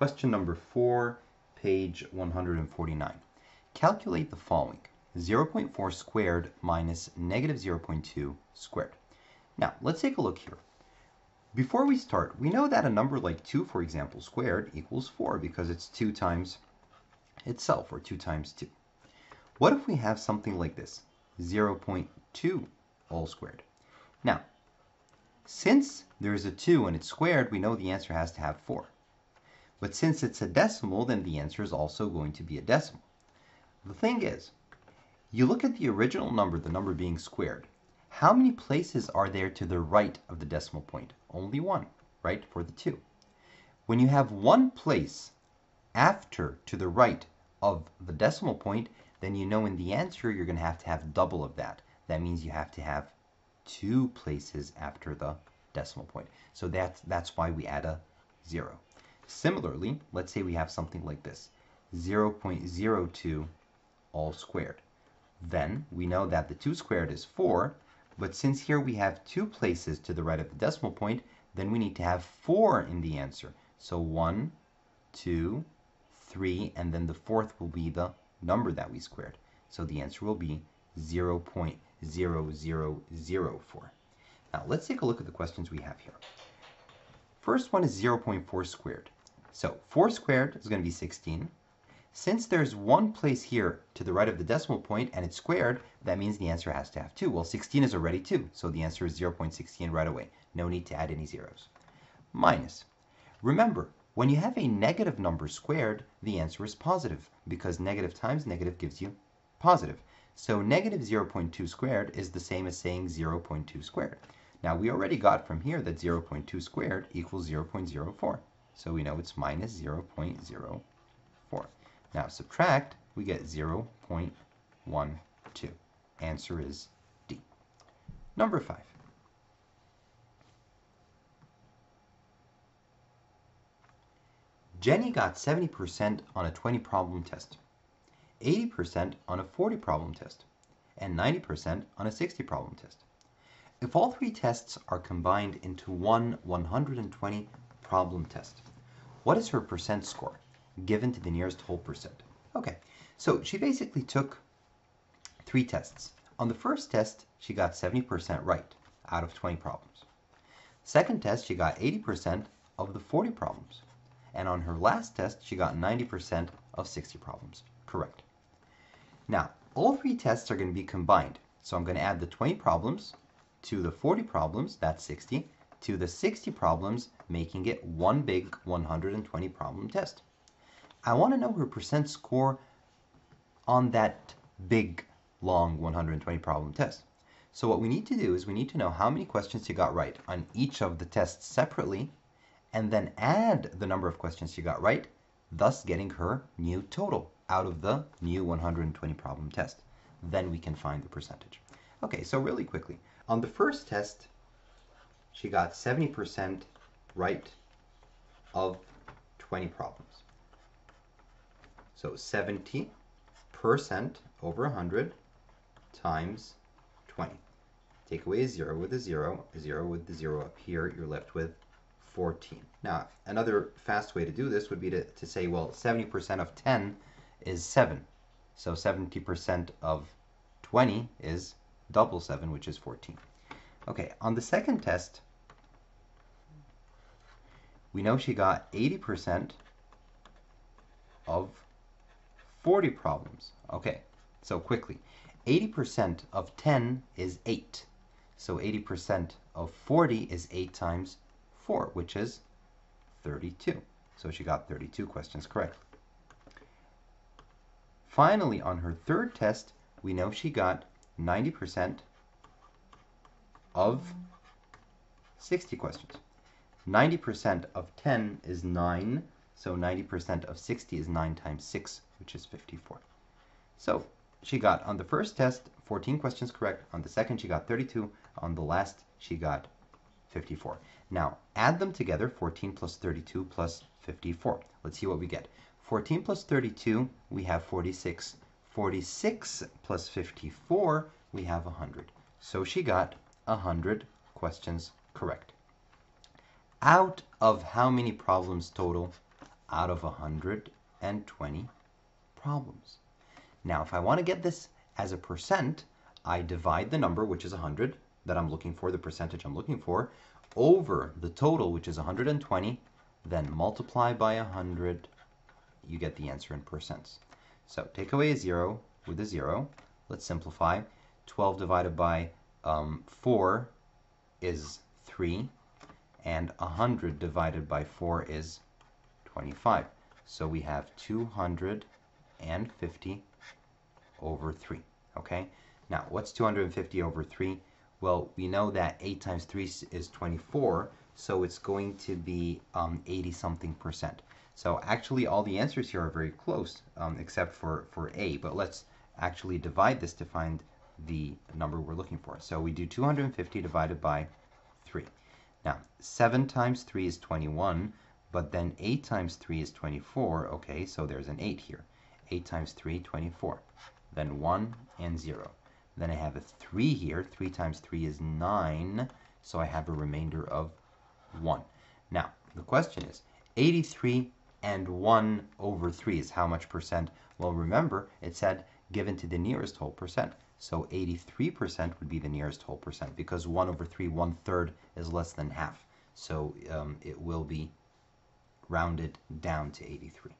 Question number 4, page 149. Calculate the following. 0.4 squared minus negative 0.2 squared. Now, let's take a look here. Before we start, we know that a number like 2, for example, squared equals 4 because it's 2 times itself, or 2 times 2. What if we have something like this, 0.2 all squared? Now, since there's a 2 and it's squared, we know the answer has to have 4. But since it's a decimal, then the answer is also going to be a decimal. The thing is, you look at the original number, the number being squared. How many places are there to the right of the decimal point? Only one, right, for the 2. When you have one place after to the right of the decimal point, then you know in the answer you're going to have to have double of that. That means you have to have two places after the decimal point. So that's, that's why we add a 0. Similarly, let's say we have something like this, 0.02 all squared. Then we know that the 2 squared is 4, but since here we have two places to the right of the decimal point, then we need to have 4 in the answer. So 1, 2, 3, and then the fourth will be the number that we squared. So the answer will be 0.0004. Now let's take a look at the questions we have here. First one is 0.4 squared. So 4 squared is going to be 16. Since there's one place here to the right of the decimal point and it's squared, that means the answer has to have 2. Well, 16 is already 2, so the answer is 0.16 right away. No need to add any zeros. Minus. Remember, when you have a negative number squared, the answer is positive, because negative times negative gives you positive. So negative 0.2 squared is the same as saying 0.2 squared. Now, we already got from here that 0.2 squared equals 0.04. So we know it's minus 0.04. Now subtract, we get 0.12. Answer is D. Number 5. Jenny got 70% on a 20 problem test, 80% on a 40 problem test, and 90% on a 60 problem test. If all three tests are combined into one 120 problem test, what is her percent score? given to the nearest whole percent. Okay, so she basically took three tests. On the first test, she got 70% right out of 20 problems. Second test, she got 80% of the 40 problems. And on her last test, she got 90% of 60 problems correct. Now, all three tests are going to be combined. So I'm going to add the 20 problems to the 40 problems, that's 60, to the 60 problems, making it one big 120 problem test. I want to know her percent score on that big, long 120 problem test. So what we need to do is we need to know how many questions she got right on each of the tests separately, and then add the number of questions she got right, thus getting her new total out of the new 120 problem test. Then we can find the percentage. Okay, so really quickly. On the first test, she got 70% right of 20 problems. So 70% over 100 times 20. Take away a 0 with a 0, a 0 with the 0 up here, you're left with 14. Now, another fast way to do this would be to, to say, well, 70% of 10 is 7. So 70% of 20 is double 7, which is 14. Okay, on the second test, we know she got 80% of 40 problems. Okay, so quickly. 80% of 10 is 8. So 80% of 40 is 8 times 4, which is 32. So she got 32 questions correct. Finally, on her third test, we know she got 90% of 60 questions. 90% of 10 is 9, so 90% of 60 is 9 times 6, which is 54. So she got on the first test 14 questions correct. On the second, she got 32. On the last, she got 54. Now, add them together, 14 plus 32 plus 54. Let's see what we get. 14 plus 32, we have 46. 46 plus 54, we have 100. So she got 100 questions correct. Out of how many problems total? out of 120 problems. Now, if I want to get this as a percent, I divide the number, which is 100, that I'm looking for, the percentage I'm looking for, over the total, which is 120, then multiply by 100, you get the answer in percents. So take away a 0 with a 0. Let's simplify. 12 divided by um, 4 is 3, and 100 divided by 4 is 25. So we have 250 over 3. Okay? Now, what's 250 over 3? Well, we know that 8 times 3 is 24, so it's going to be 80-something um, percent. So actually, all the answers here are very close, um, except for, for A. But let's actually divide this to find the number we're looking for. So we do 250 divided by 3. Now, 7 times 3 is 21, but then 8 times 3 is 24. Okay, so there's an 8 here. 8 times 3, 24. Then 1 and 0. Then I have a 3 here. 3 times 3 is 9, so I have a remainder of 1. Now, the question is, 83 and 1 over 3 is how much percent? Well, remember, it said given to the nearest whole percent. So 83% would be the nearest whole percent because 1 over 3, one third, is less than half. So um, it will be rounded down to 83.